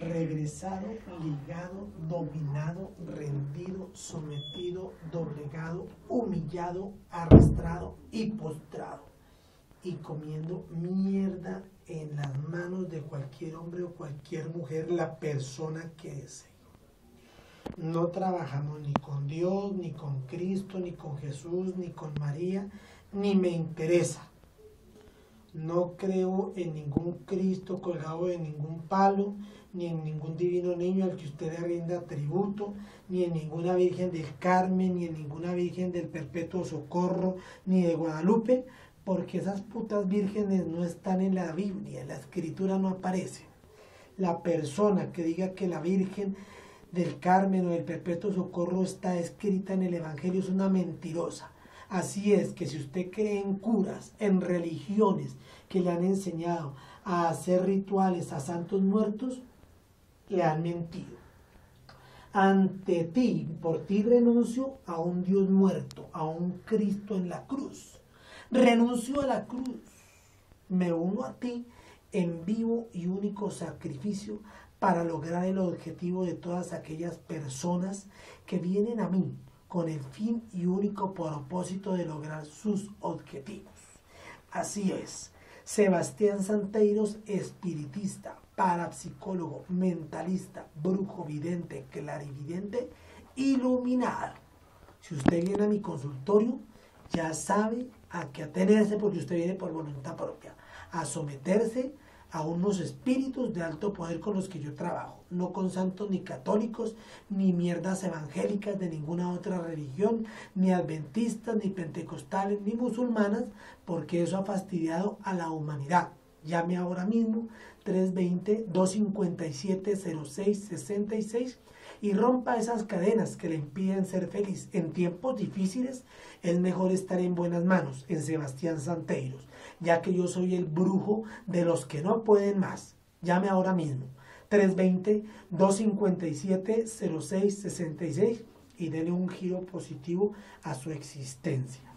regresado, ligado, dominado, rendido, sometido, doblegado, humillado, arrastrado y postrado. Y comiendo mierda en las manos de cualquier hombre o cualquier mujer, la persona que desee. No trabajamos ni con Dios, ni con Cristo, ni con Jesús, ni con María, ni me interesa. No creo en ningún Cristo colgado de ningún palo, ni en ningún divino niño al que usted le rinda tributo, ni en ninguna Virgen del Carmen, ni en ninguna Virgen del Perpetuo Socorro, ni de Guadalupe, porque esas putas vírgenes no están en la Biblia, en la escritura no aparece. La persona que diga que la Virgen del Carmen o del Perpetuo Socorro está escrita en el Evangelio es una mentirosa. Así es que si usted cree en curas, en religiones que le han enseñado a hacer rituales a santos muertos, le han mentido. Ante ti, por ti renuncio a un Dios muerto, a un Cristo en la cruz. Renuncio a la cruz. Me uno a ti en vivo y único sacrificio para lograr el objetivo de todas aquellas personas que vienen a mí con el fin y único propósito de lograr sus objetivos. Así es, Sebastián Santeiros, espiritista, parapsicólogo, mentalista, brujo vidente, clarividente, iluminado. Si usted viene a mi consultorio, ya sabe a qué atenerse porque usted viene por voluntad propia, a someterse a unos espíritus de alto poder con los que yo trabajo, no con santos ni católicos, ni mierdas evangélicas de ninguna otra religión, ni adventistas, ni pentecostales, ni musulmanas, porque eso ha fastidiado a la humanidad. Llame ahora mismo 320-257-0666 y rompa esas cadenas que le impiden ser feliz. En tiempos difíciles es mejor estar en buenas manos, en Sebastián Santeiros, ya que yo soy el brujo de los que no pueden más. Llame ahora mismo 320-257-0666 y dele un giro positivo a su existencia.